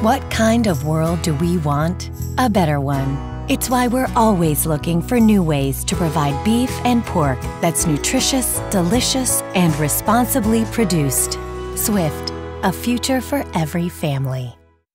What kind of world do we want? A better one. It's why we're always looking for new ways to provide beef and pork that's nutritious, delicious, and responsibly produced. Swift, a future for every family.